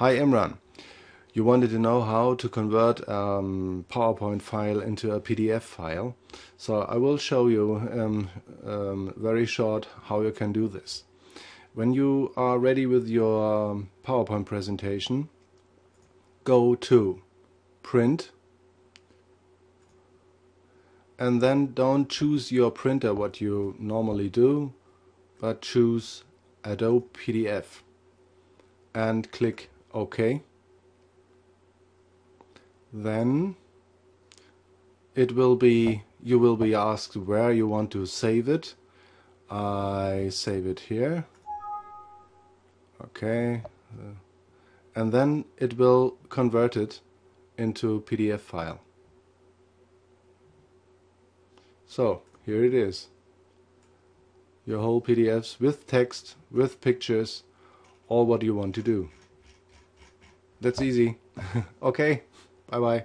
Hi Imran. You wanted to know how to convert a um, PowerPoint file into a PDF file. So I will show you um, um, very short how you can do this. When you are ready with your um, PowerPoint presentation, go to Print and then don't choose your printer what you normally do but choose Adobe PDF and click OK then it will be you will be asked where you want to save it. I save it here. Okay. And then it will convert it into PDF file. So here it is. Your whole PDFs with text with pictures all what you want to do that's easy okay Bye bye.